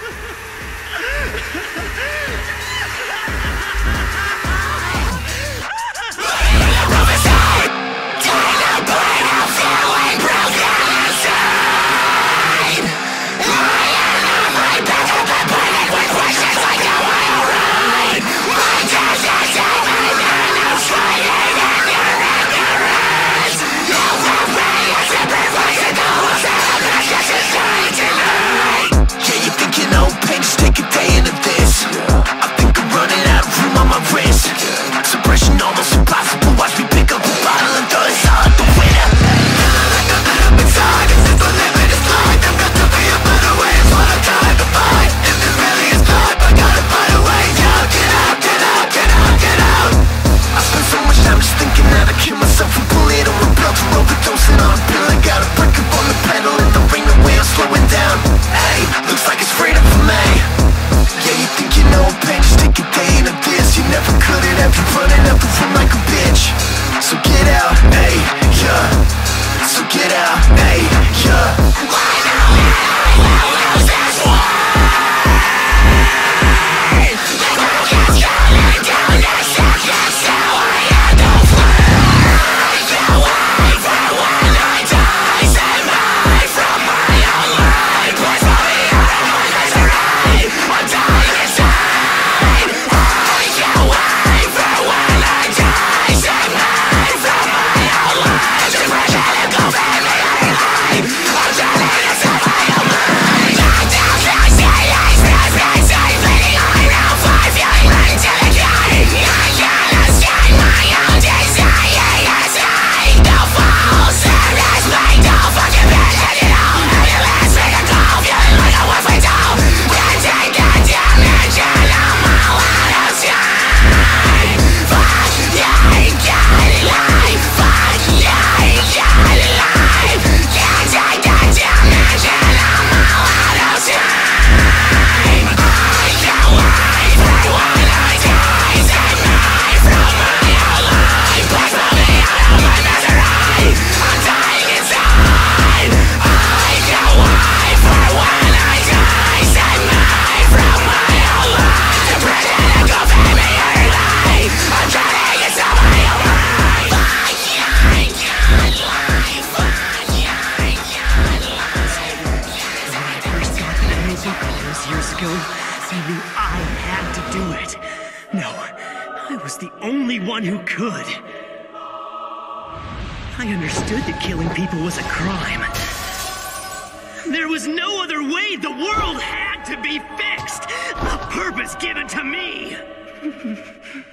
Ha ha ha! Billy, you knew I had to do it. No, I was the only one who could. I understood that killing people was a crime. There was no other way. The world had to be fixed. A purpose given to me.